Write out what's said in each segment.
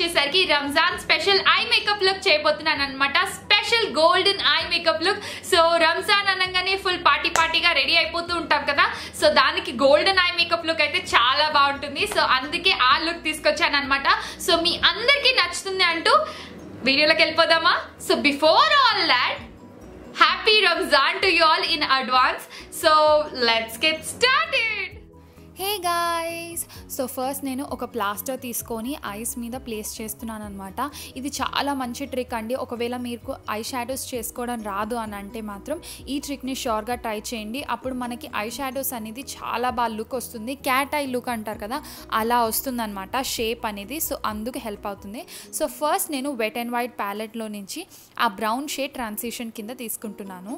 వచ్చేసరికి Ramzan special eye makeup look చేయబోతున్నాను అనమాట special golden eye makeup look. So Ramzan అనగానే ఫుల్ పార్టీ పార్టీగా రెడీ అయిపోతూ ఉంటాం కదా. సో దానికి గోల్డెన్ ఐ మేకప్ లుక్ అయితే చాలా బాగుంటుంది. సో అందుకే ఆ లుక్ తీసుకొచ్చాను అనమాట సో మీ అందరికీ నచ్చుతుంది అంటూ వీడియోలోకి వెళ్ళిపోదామా? So before all that happy Ramzan to you all in advance. So let's get started. Eyes. So first నేను ఒక ప్లాస్టర్ తీసుకొని ఐస్ మీద ప్లేస్ చేస్తున్నాను అనమాట ఇది చాలా మంచి ట్రిక్ అండి. ఒకవేళ మీకు ఐ షాడోస్ చేసుకోవడం రాదు అని అంటే మాత్రం ఈ ట్రిక్ని షోర్గా ట్రై చేయండి. అప్పుడు మనకి ఐ షాడోస్ అనేది చాలా బాగా లుక్ వస్తుంది. క్యాట్ ఐ లుక్ అంటారు కదా అలా వస్తుందన్నమాట షేప్ అనేది. సో అందుకు హెల్ప్ అవుతుంది. సో ఫస్ట్ నేను వెట్ అండ్ వైట్ ప్యాలెట్లో నుంచి ఆ బ్రౌన్ షేడ్ ట్రాన్సిషన్ కింద తీసుకుంటున్నాను.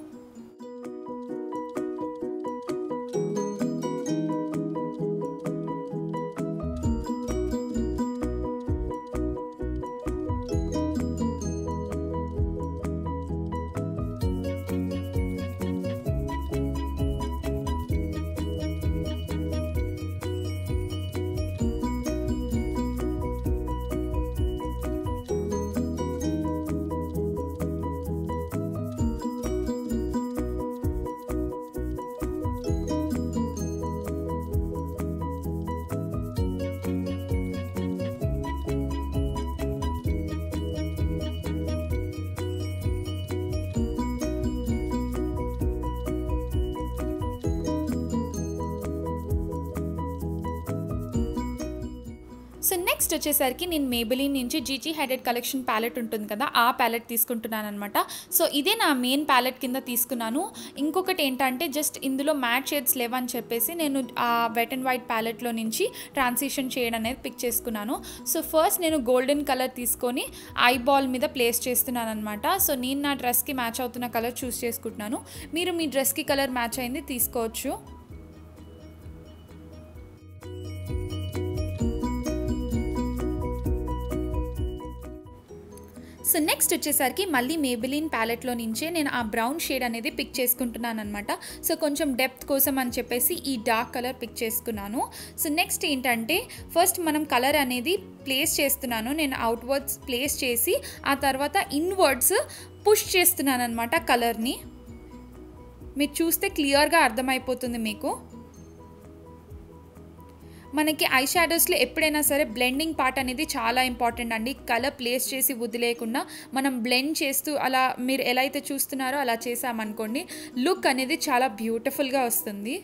సో నెక్స్ట్ వచ్చేసరికి నేను మేబిలిన్ నుంచి జీజీ హెడెడ్ కలెక్షన్ ప్యాలెట్ ఉంటుంది కదా ఆ ప్యాలెట్ తీసుకుంటున్నాను అనమాట సో ఇదే నా మెయిన్ ప్యాలెట్ కింద తీసుకున్నాను. ఇంకొకటి ఏంటంటే జస్ట్ ఇందులో మ్యాట్ షేడ్స్ లేవని చెప్పేసి నేను ఆ వెట్ అండ్ వైట్ ప్యాలెట్లో నుంచి ట్రాన్సిషన్ చేయడం అనేది పిక్ చేసుకున్నాను. సో ఫస్ట్ నేను గోల్డెన్ కలర్ తీసుకొని ఐ బాల్ మీద ప్లేస్ చేస్తున్నాను అనమాట సో నేను నా డ్రెస్కి మ్యాచ్ అవుతున్న కలర్ చూస్ చేసుకుంటున్నాను. మీరు మీ డ్రెస్కి కలర్ మ్యాచ్ అయింది తీసుకోవచ్చు. సో నెక్స్ట్ వచ్చేసరికి మళ్ళీ మేబిలిన్ ప్యాలెట్లో నుంచే నేను ఆ బ్రౌన్ షేడ్ అనేది పిక్ చేసుకుంటున్నాను అనమాట సో కొంచెం డెప్త్ కోసం అని చెప్పేసి ఈ డార్క్ కలర్ పిక్ చేసుకున్నాను. సో నెక్స్ట్ ఏంటంటే ఫస్ట్ మనం కలర్ అనేది ప్లేస్ చేస్తున్నాను. నేను అవుట్వర్డ్స్ ప్లేస్ చేసి ఆ తర్వాత ఇన్వర్డ్స్ పుష్ చేస్తున్నాను అనమాట కలర్ని మీరు చూస్తే క్లియర్గా అర్థమైపోతుంది మీకు. మనకి ఐ షాడోస్లో ఎప్పుడైనా సరే బ్లెండింగ్ పార్ట్ అనేది చాలా ఇంపార్టెంట్ అండి. కలర్ ప్లేస్ చేసి వదిలేయకుండా మనం బ్లెండ్ చేస్తూ అలా మీరు ఎలా అయితే చూస్తున్నారో అలా చేసామనుకోండి లుక్ అనేది చాలా బ్యూటిఫుల్గా వస్తుంది.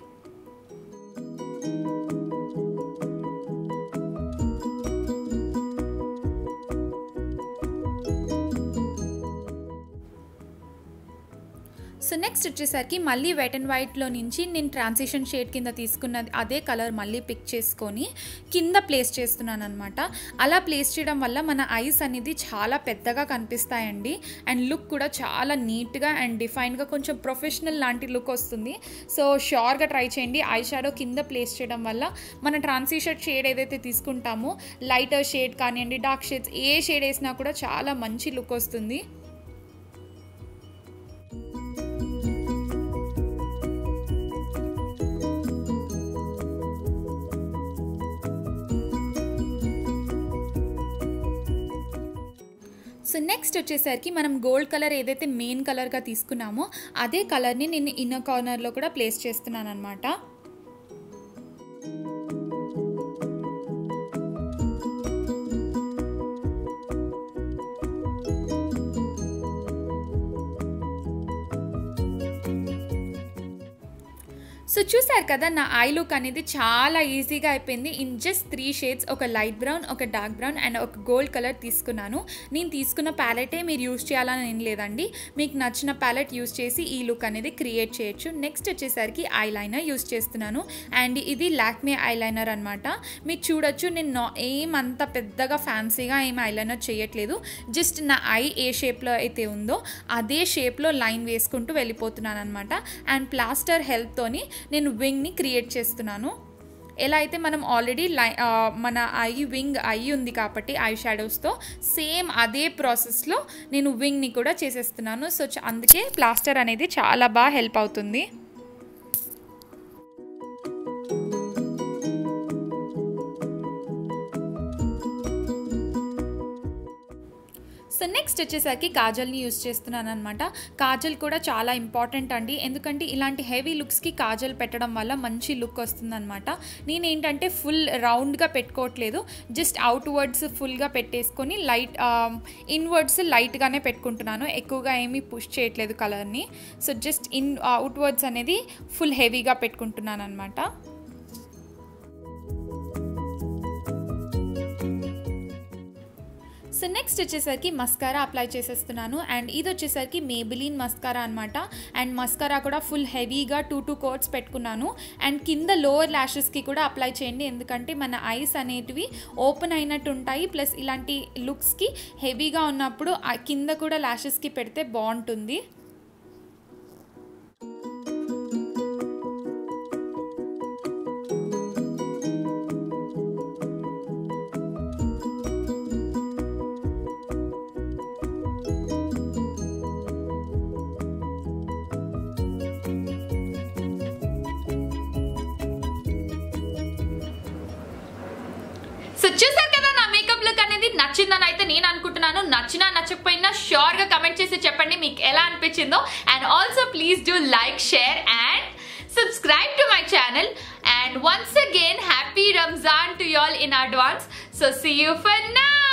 సో నెక్స్ట్ వచ్చేసరికి మళ్ళీ వెట్ అండ్ వైట్లో నుంచి నేను ట్రాన్సిషన్ షేడ్ కింద తీసుకున్నది అదే కలర్ మళ్ళీ పిక్ చేసుకొని కింద ప్లేస్ చేస్తున్నాను అనమాట అలా ప్లేస్ చేయడం వల్ల మన ఐస్ అనేది చాలా పెద్దగా కనిపిస్తాయండి. అండ్ లుక్ కూడా చాలా నీట్గా అండ్ డిఫైన్గా కొంచెం ప్రొఫెషనల్ లాంటి లుక్ వస్తుంది. సో షోర్గా ట్రై చేయండి. ఐ షాడో కింద ప్లేస్ చేయడం వల్ల మన ట్రాన్సిషన్ షేడ్ ఏదైతే తీసుకుంటామో లైటర్ షేడ్ కానివ్వండి డార్క్ షేడ్స్ ఏ షేడ్ వేసినా కూడా చాలా మంచి లుక్ వస్తుంది. సో నెక్స్ట్ వచ్చేసరికి మనం గోల్డ్ కలర్ ఏదైతే మెయిన్ కలర్గా తీసుకున్నామో అదే కలర్ని నేను ఇన్నర్ కార్నర్లో కూడా ప్లేస్ చేస్తున్నాను అనమాట సో చూసారు కదా నా ఐ లుక్ అనేది చాలా ఈజీగా అయిపోయింది. ఇన్ జస్ట్ త్రీ షేడ్స్ ఒక లైట్ బ్రౌన్ ఒక డార్క్ బ్రౌన్ అండ్ ఒక గోల్డ్ కలర్ తీసుకున్నాను. నేను తీసుకున్న ప్యాలెటే మీరు యూస్ చేయాలని ఏం లేదండి. మీకు నచ్చిన ప్యాలెట్ యూస్ చేసి ఈ లుక్ అనేది క్రియేట్ చేయొచ్చు. నెక్స్ట్ వచ్చేసరికి ఐ లైనర్ యూస్ చేస్తున్నాను. అండ్ ఇది లాక్మే ఐ లైనర్ అనమాట మీరు చూడొచ్చు నేను నా పెద్దగా ఫ్యాన్సీగా ఏం ఐ లైనర్ చేయట్లేదు. జస్ట్ నా ఐ ఏ షేప్లో అయితే ఉందో అదే షేప్లో లైన్ వేసుకుంటూ వెళ్ళిపోతున్నాను అనమాట అండ్ ప్లాస్టర్ హెల్ప్తోని నేను వింగ్ని క్రియేట్ చేస్తున్నాను. ఎలా అయితే మనం ఆల్రెడీ లై మన ఐ వింగ్ ఐ ఉంది కాబట్టి ఐ షాడోస్తో సేమ్ అదే ప్రాసెస్లో నేను వింగ్ని కూడా చేసేస్తున్నాను. సో అందుకే ప్లాస్టర్ అనేది చాలా బాగా హెల్ప్ అవుతుంది. సో నెక్స్ట్ వచ్చేసరికి కాజల్ని యూస్ చేస్తున్నాను అనమాట కాజల్ కూడా చాలా ఇంపార్టెంట్ అండి. ఎందుకంటే ఇలాంటి హెవీ లుక్స్కి కాజల్ పెట్టడం వల్ల మంచి లుక్ వస్తుందన్నమాట. నేను ఏంటంటే ఫుల్ రౌండ్గా పెట్టుకోవట్లేదు. జస్ట్ అవుట్వర్డ్స్ ఫుల్గా పెట్టేసుకొని లైట్ ఇన్వర్డ్స్ లైట్గానే పెట్టుకుంటున్నాను. ఎక్కువగా ఏమీ పుష్ చేయట్లేదు కలర్ని సో జస్ట్ ఇన్ అవుట్వర్డ్స్ అనేది ఫుల్ హెవీగా పెట్టుకుంటున్నాను అనమాట సో నెక్స్ట్ వచ్చేసరికి మస్కారా అప్లై చేసేస్తున్నాను. అండ్ ఇది వచ్చేసరికి మేబిలిన్ మస్కారా అనమాట అండ్ మస్కారా కూడా ఫుల్ హెవీగా టూ టూ కోట్స్ పెట్టుకున్నాను. అండ్ కింద లోవర్ ల్యాషెస్కి కూడా అప్లై చేయండి. ఎందుకంటే మన ఐస్ అనేటివి ఓపెన్ అయినట్టు ఉంటాయి. ప్లస్ ఇలాంటి లుక్స్కి హెవీగా ఉన్నప్పుడు కింద కూడా ల్యాషెస్కి పెడితే బాగుంటుంది. సో చూసారు కదా నా మేకప్ లుక్ అనేది నచ్చిందని అయితే నేను అనుకుంటున్నాను. నచ్చినా నచ్చకపోయినా షూర్గా కమెంట్ చేసి చెప్పండి మీకు ఎలా అనిపించిందో. And also please do like share and subscribe to my channel. And once again happy ramzan to y'all in advance. So see you for now.